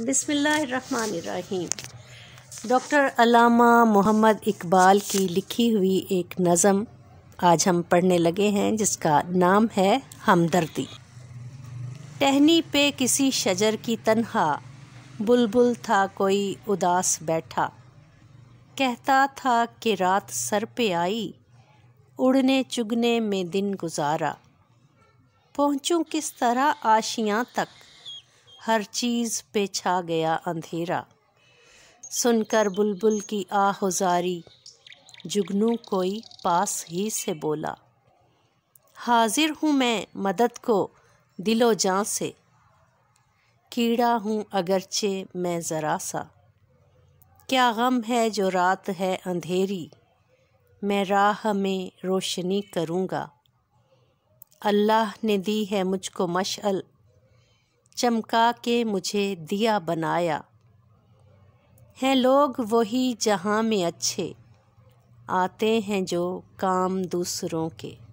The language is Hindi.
बिसमीम डॉक्टर अलामा मोहम्मद इकबाल की लिखी हुई एक नज़म आज हम पढ़ने लगे हैं, जिसका नाम है हमदर्दी। टहनी पे किसी शजर की तन्हा, बुलबुल था कोई उदास बैठा। कहता था कि रात सर पे आई, उड़ने चुगने में दिन गुजारा। पहुँचूँ किस तरह आशियाँ तक? हर चीज़ पे छा गया अंधेरा। सुनकर बुलबुल की आहुजारी जुगनू कोई पास ही से बोला, हाजिर हूँ मैं मदद को दिलो जान से। कीड़ा हूँ अगरचे मैं ज़रा सा। क्या गम है जो रात है अंधेरी? मैं राह में रोशनी करूँगा। अल्लाह ने दी है मुझको मशअल चमका के मुझे दिया बनाया। हैं लोग वही जहाँ में अच्छे, आते हैं जो काम दूसरों के।